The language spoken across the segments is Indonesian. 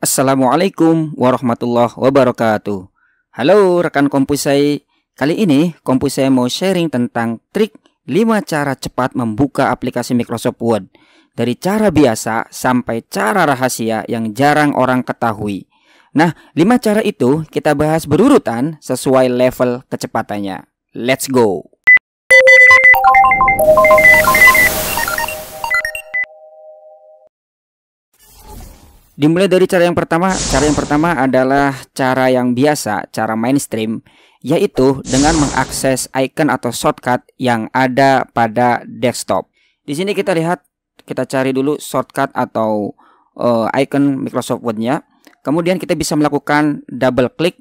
Assalamualaikum warahmatullahi wabarakatuh. Halo rekan Kompusai. Kali ini Kompusai mau sharing tentang trik 5 cara cepat membuka aplikasi Microsoft Word. Dari cara biasa sampai cara rahasia yang jarang orang ketahui. Nah, 5 cara itu kita bahas berurutan sesuai level kecepatannya. Let's go. Dimulai dari cara yang pertama. Cara yang pertama adalah cara yang biasa, cara mainstream, yaitu dengan mengakses icon atau shortcut yang ada pada desktop. Di sini kita lihat, kita cari dulu shortcut atau uh, icon Microsoft Word-nya. Kemudian kita bisa melakukan double klik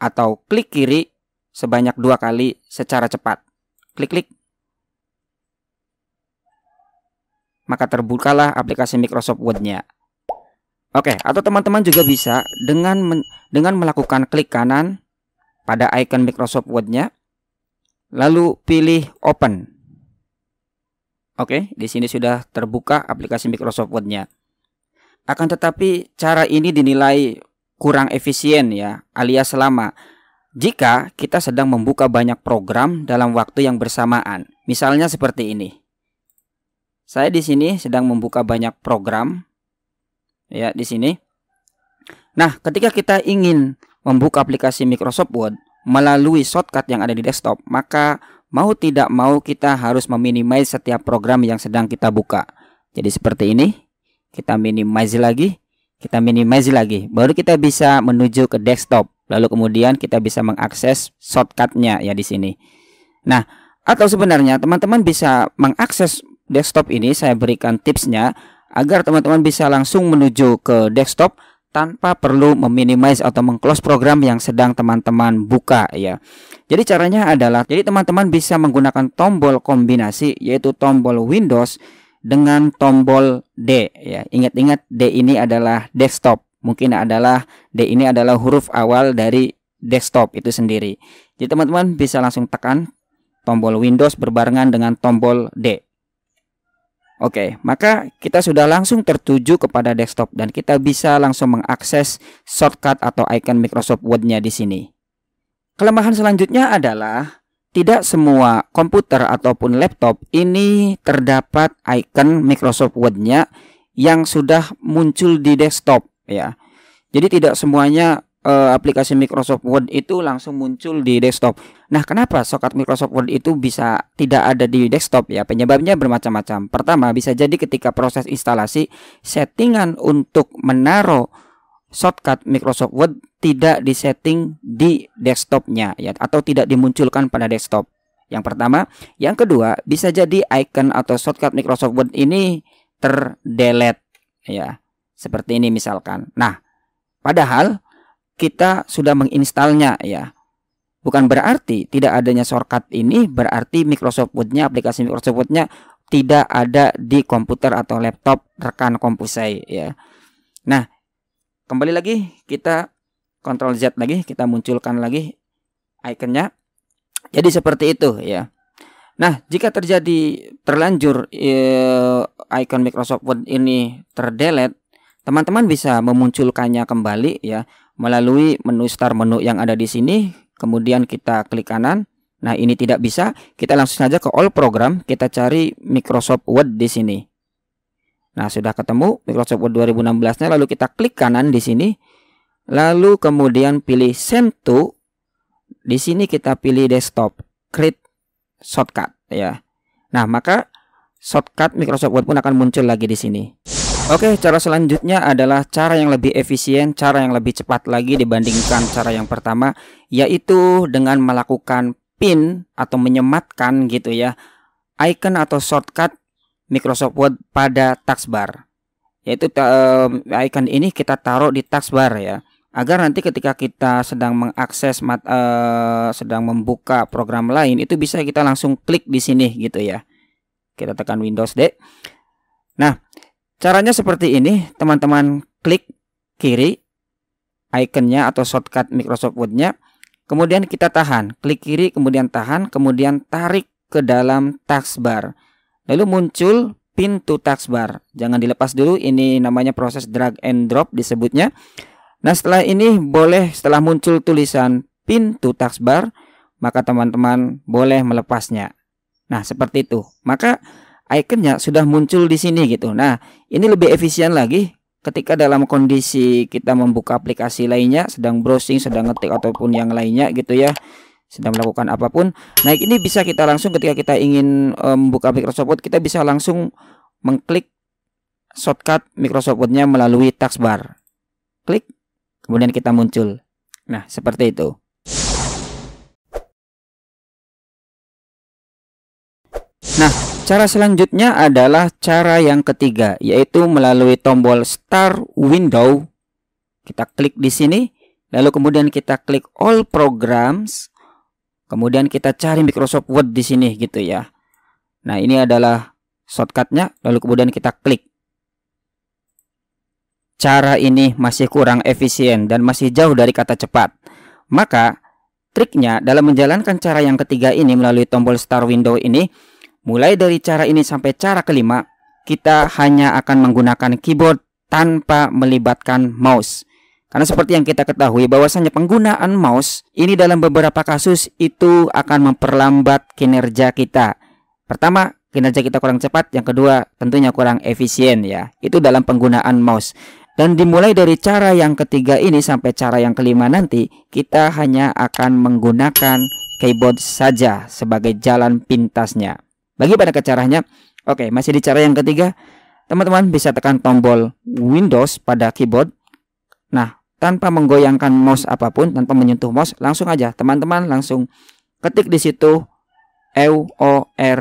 atau klik kiri sebanyak dua kali secara cepat. Klik-klik. Maka terbukalah aplikasi Microsoft Word-nya. Oke, atau teman-teman juga bisa dengan men, dengan melakukan klik kanan pada icon Microsoft Word-nya, lalu pilih Open. Oke, di sini sudah terbuka aplikasi Microsoft Word-nya. Akan tetapi cara ini dinilai kurang efisien ya, alias lama. Jika kita sedang membuka banyak program dalam waktu yang bersamaan. Misalnya seperti ini. Saya di sini sedang membuka banyak program ya di sini. Nah, ketika kita ingin membuka aplikasi Microsoft Word melalui shortcut yang ada di desktop, maka mau tidak mau kita harus meminimize setiap program yang sedang kita buka. Jadi seperti ini, kita minimize lagi, kita minimize lagi, baru kita bisa menuju ke desktop. Lalu kemudian kita bisa mengakses shortcutnya ya di sini. Nah, atau sebenarnya teman-teman bisa mengakses desktop ini saya berikan tipsnya agar teman-teman bisa langsung menuju ke desktop tanpa perlu meminimize atau mengclose program yang sedang teman-teman buka ya. Jadi caranya adalah jadi teman-teman bisa menggunakan tombol kombinasi yaitu tombol Windows dengan tombol D ya. Ingat-ingat D ini adalah desktop. Mungkin adalah D ini adalah huruf awal dari desktop itu sendiri. Jadi teman-teman bisa langsung tekan tombol Windows berbarengan dengan tombol D. Oke, maka kita sudah langsung tertuju kepada desktop dan kita bisa langsung mengakses shortcut atau icon Microsoft Word-nya di sini. Kelemahan selanjutnya adalah tidak semua komputer ataupun laptop ini terdapat icon Microsoft Word-nya yang sudah muncul di desktop ya. Jadi tidak semuanya uh, aplikasi Microsoft Word itu langsung muncul di desktop. Nah, kenapa soket Microsoft Word itu bisa tidak ada di desktop ya? Penyebabnya bermacam-macam. Pertama, bisa jadi ketika proses instalasi settingan untuk menaruh shortcut Microsoft Word tidak disetting di desktopnya ya atau tidak dimunculkan pada desktop. Yang pertama, yang kedua bisa jadi icon atau shortcut Microsoft Word ini terdelete ya. Seperti ini misalkan. Nah, padahal kita sudah menginstalnya ya. Bukan berarti tidak adanya shortcut ini berarti Microsoft Word-nya, aplikasi Microsoft Word-nya tidak ada di komputer atau laptop rekan kompusai ya. Nah, kembali lagi kita Ctrl Z lagi, kita munculkan lagi ikonnya. Jadi seperti itu ya. Nah, jika terjadi terlanjur eh, icon Microsoft Word ini terdelete, teman-teman bisa memunculkannya kembali ya melalui menu start menu yang ada di sini. Kemudian kita klik kanan. Nah, ini tidak bisa. Kita langsung saja ke all program. Kita cari Microsoft Word di sini. Nah, sudah ketemu Microsoft Word 2016-nya. Lalu kita klik kanan di sini. Lalu kemudian pilih send to. Di sini kita pilih desktop. Create shortcut ya. Nah, maka shortcut Microsoft Word pun akan muncul lagi di sini. Oke, cara selanjutnya adalah cara yang lebih efisien, cara yang lebih cepat lagi dibandingkan cara yang pertama, yaitu dengan melakukan pin atau menyematkan gitu ya, icon atau shortcut Microsoft Word pada taskbar. Yaitu uh, icon ini kita taruh di taskbar ya, agar nanti ketika kita sedang mengakses uh, sedang membuka program lain itu bisa kita langsung klik di sini gitu ya. Kita tekan Windows D. Nah, Caranya seperti ini, teman-teman klik kiri ikonnya atau shortcut Microsoft Word-nya. Kemudian kita tahan, klik kiri kemudian tahan, kemudian tarik ke dalam taskbar. Lalu muncul pin to taskbar. Jangan dilepas dulu, ini namanya proses drag and drop disebutnya. Nah, setelah ini boleh setelah muncul tulisan pin to taskbar, maka teman-teman boleh melepasnya. Nah, seperti itu. Maka ikonnya sudah muncul di sini gitu. Nah, ini lebih efisien lagi ketika dalam kondisi kita membuka aplikasi lainnya, sedang browsing, sedang ngetik ataupun yang lainnya gitu ya sedang melakukan apa pun. Nah, ini bisa kita langsung ketika kita ingin membuka um, Microsoft Word, kita bisa langsung mengklik shortcut Microsoft Word-nya melalui taskbar. Klik, kemudian kita muncul. Nah, seperti itu. Nah, cara selanjutnya adalah cara yang ketiga, yaitu melalui tombol Start Window. Kita klik di sini, lalu kemudian kita klik All Programs, Kemudian kita cari Microsoft Word di sini gitu ya. Nah, ini adalah shortcutnya. Lalu kemudian kita klik. Cara ini masih kurang efisien dan masih jauh dari kata cepat. Maka, triknya dalam menjalankan cara yang ketiga ini melalui tombol start window ini, mulai dari cara ini sampai cara kelima, kita hanya akan menggunakan keyboard tanpa melibatkan mouse. Karena seperti yang kita ketahui bahwasanya penggunaan mouse ini dalam beberapa kasus itu akan memperlambat kinerja kita. Pertama, kinerja kita kurang cepat, yang kedua tentunya kurang efisien ya. Itu dalam penggunaan mouse. Dan dimulai dari cara yang ketiga ini sampai cara yang kelima nanti, kita hanya akan menggunakan keyboard saja sebagai jalan pintasnya. Bagi pada caranya, oke, masih di cara yang ketiga, teman-teman bisa tekan tombol Windows pada keyboard. Nah, tanpa menggoyangkan mouse apa pun, tanpa menyentuh mouse, langsung aja teman-teman langsung ketik di situ E O R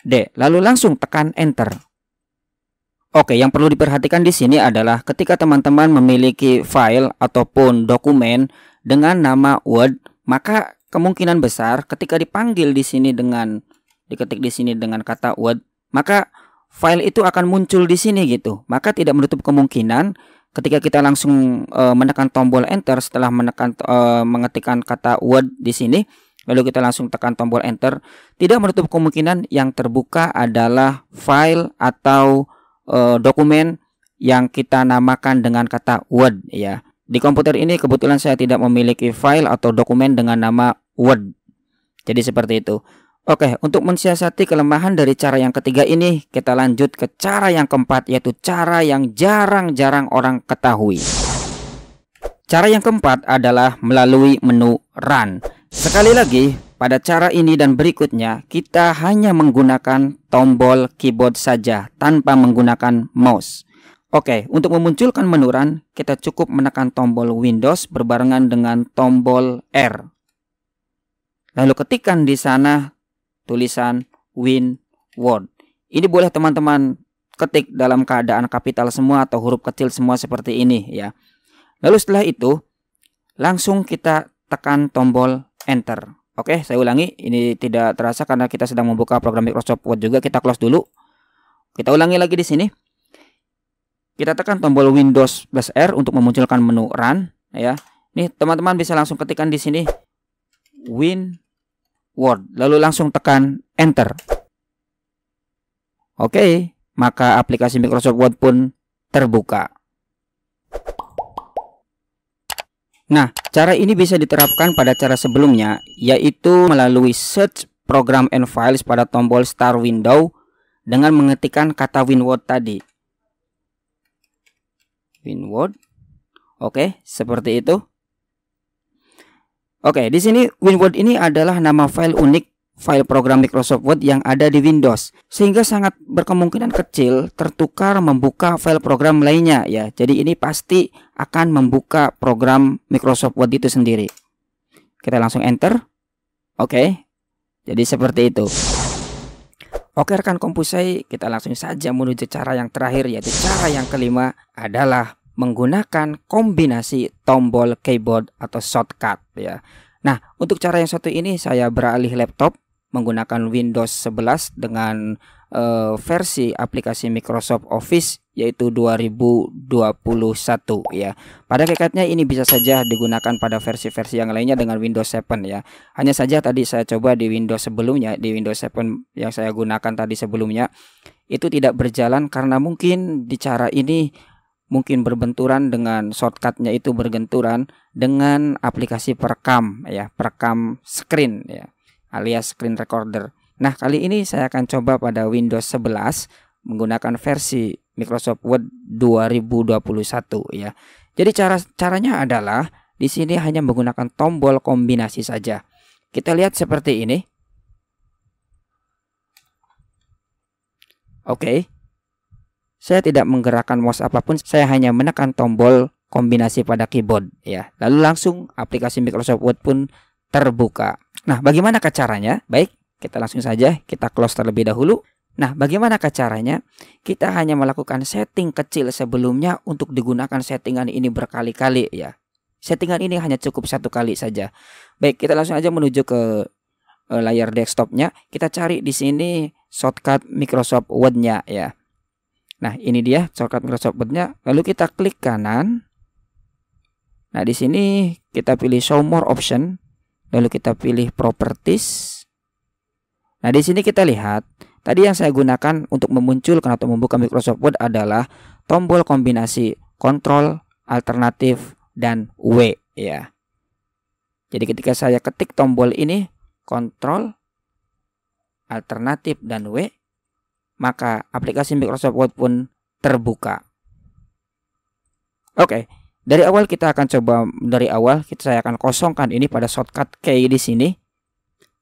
D, lalu langsung tekan enter. Oke, yang perlu diperhatikan di sini adalah ketika teman-teman memiliki file ataupun dokumen dengan nama Word, maka kemungkinan besar ketika dipanggil di sini dengan diketik di sini dengan kata Word, maka file itu akan muncul di sini gitu. Maka tidak menutup kemungkinan ketika kita langsung uh, menekan tombol enter setelah menekan uh, mengetikkan kata word di sini lalu kita langsung tekan tombol enter tidak menutup kemungkinan yang terbuka adalah file atau uh, dokumen yang kita namakan dengan kata word ya. Di komputer ini kebetulan saya tidak memiliki file atau dokumen dengan nama word. Jadi seperti itu Oke, untuk mensiasati kelemahan dari cara yang ketiga ini, kita lanjut ke cara yang keempat, yaitu cara yang jarang-jarang orang ketahui. Cara yang keempat adalah melalui menu Run. Sekali lagi, pada cara ini dan berikutnya, kita hanya menggunakan tombol keyboard saja tanpa menggunakan mouse. Oke, untuk memunculkan menu Run, kita cukup menekan tombol Windows berbarengan dengan tombol R. Lalu ketikkan di sana tulisan win word. Ini boleh teman-teman ketik dalam keadaan kapital semua atau huruf kecil semua seperti ini ya. Lalu setelah itu langsung kita tekan tombol enter. Oke, saya ulangi. Ini tidak terasa karena kita sedang membuka program Microsoft Word juga. Kita close dulu. Kita ulangi lagi di sini. Kita tekan tombol Windows plus R untuk memunculkan menu Run ya. Nih, teman-teman bisa langsung ketikkan di sini Win Word, lalu langsung tekan Enter. Oke, maka aplikasi Microsoft Word pun terbuka. Nah, cara ini bisa diterapkan pada cara sebelumnya, yaitu melalui search program and files pada tombol start window dengan mengetikkan kata WinWord tadi. WinWord. Oke, seperti itu. Oke, di sini WinWord ini adalah nama file unik file program Microsoft Word yang ada di Windows sehingga sangat berkemungkinan kecil tertukar membuka file program lainnya ya. Jadi ini pasti akan membuka program Microsoft Word itu sendiri. Kita langsung enter. Oke. Jadi seperti itu. Oke rekan kompusai, kita langsung saja menuju cara yang terakhir yaitu cara yang kelima adalah menggunakan kombinasi tombol keyboard atau shortcut ya. Nah, untuk cara yang satu ini saya beralih laptop menggunakan Windows 11 dengan uh, versi aplikasi Microsoft Office yaitu 2021 ya. Pada hakikatnya ini bisa saja digunakan pada versi-versi yang lainnya dengan Windows 7 ya. Hanya saja tadi saya coba di Windows sebelumnya, di Windows 7 yang saya gunakan tadi sebelumnya itu tidak berjalan karena mungkin di cara ini mungkin berbenturan dengan shortcutnya itu berbenturan dengan aplikasi perekam ya, perekam screen ya, alias screen recorder. Nah, kali ini saya akan coba pada Windows 11 menggunakan versi Microsoft Word 2021 ya. Jadi cara caranya adalah di sini hanya menggunakan tombol kombinasi saja. Kita lihat seperti ini. Oke. Saya tidak menggerakkan mouse apa pun, saya hanya menekan tombol kombinasi pada keyboard ya. Lalu langsung aplikasi Microsoft Word pun terbuka. Nah, bagaimana caranya? Baik, kita langsung saja kita close terlebih dahulu. Nah, bagaimana caranya? Kita hanya melakukan setting kecil sebelumnya untuk digunakan settingan ini berkali-kali ya. Settingan ini hanya cukup satu kali saja. Baik, kita langsung aja menuju ke uh, layar desktopnya. Kita cari di sini shortcut Microsoft Word-nya ya. Nah, ini dia shortcut Microsoft Word-nya. Lalu kita klik kanan. Nah, di sini kita pilih Show More Option. Lalu kita pilih Properties. Nah, di sini kita lihat Tadi yang saya gunakan untuk memunculkan atau membuka Microsoft Word adalah tombol kombinasi Ctrl, Alternatif, dan W ya. Jadi ketika saya ketik tombol ini Ctrl, Alternatif, dan W, maka aplikasi Microsoft Word pun terbuka. Oke, dari awal kita akan coba dari awal kita saya akan kosongkan ini pada shortcut key di sini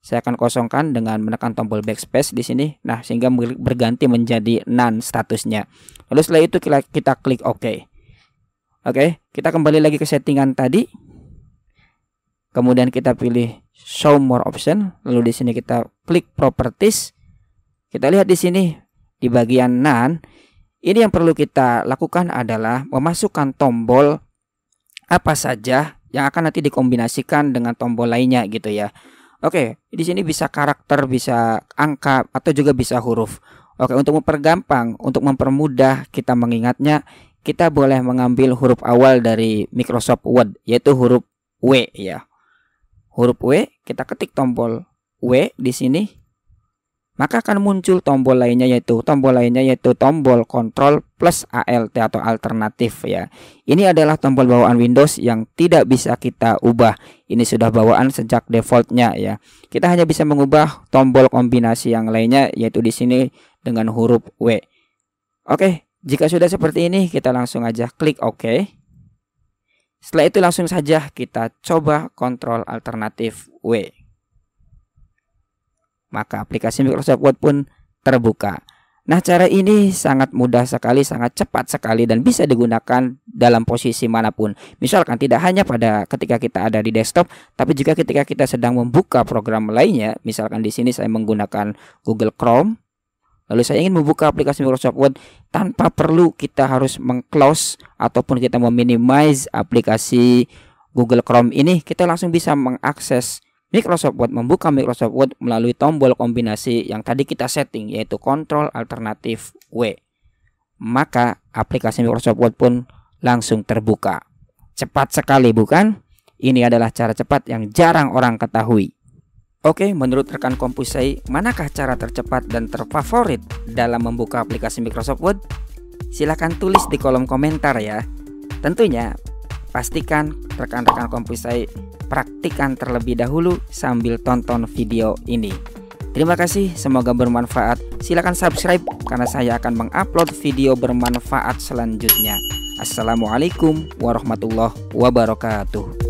saya akan kosongkan dengan menekan tombol backspace di sini. Nah, sehingga berganti menjadi none statusnya. Lalu setelah itu kita, kita klik OK. Oke, kita kembali lagi ke settingan tadi. Kemudian kita pilih show more option, lalu di sini kita klik properties. Kita lihat di sini di bagian none, ini yang perlu kita lakukan adalah memasukkan tombol apa saja yang akan nanti dikombinasikan dengan tombol lainnya gitu ya. Oke, di sini bisa karakter, bisa angka, atau juga bisa huruf. Oke, untuk mempergampang, untuk mempermudah kita mengingatnya, kita boleh mengambil huruf awal dari Microsoft Word, yaitu huruf W ya. Huruf W, kita ketik tombol W di sini maka akan muncul tombol lainnya yaitu tombol lainnya yaitu tombol kontrol plus ALT atau alternatif ya. Ini adalah tombol bawaan Windows yang tidak bisa kita ubah. Ini sudah bawaan sejak defaultnya ya. Kita hanya bisa mengubah tombol kombinasi yang lainnya yaitu di sini dengan huruf W. Oke, jika sudah seperti ini kita langsung aja klik OK. Setelah itu langsung saja kita coba kontrol alternatif W maka aplikasi Microsoft Word pun terbuka. Nah, cara ini sangat mudah sekali, sangat cepat sekali dan bisa digunakan dalam posisi mana pun. Misalkan tidak hanya pada ketika kita ada di desktop, tapi juga ketika kita sedang membuka program lainnya. Misalkan di sini saya menggunakan Google Chrome, lalu saya ingin membuka aplikasi Microsoft Word tanpa perlu kita harus mengclose ataupun kita meminimize aplikasi Google Chrome ini, kita langsung bisa mengakses Microsoft Word membuka Microsoft Word melalui tombol kombinasi yang tadi kita setting yaitu Ctrl Alternatif W. Maka aplikasi Microsoft Word pun langsung terbuka. Cepat sekali bukan? Ini adalah cara cepat yang jarang orang ketahui. Oke, menurut rekan Kompusai, manakah cara tercepat dan terfavorit dalam membuka aplikasi Microsoft Word? Silahkan tulis di kolom komentar ya. Tentunya, pastikan rekan-rekan Kompusai praktikan terlebih dahulu sambil tonton video ini. Terima kasih, semoga bermanfaat. Silahkan subscribe karena saya akan mengupload video bermanfaat selanjutnya. Assalamualaikum warahmatullahi wabarakatuh.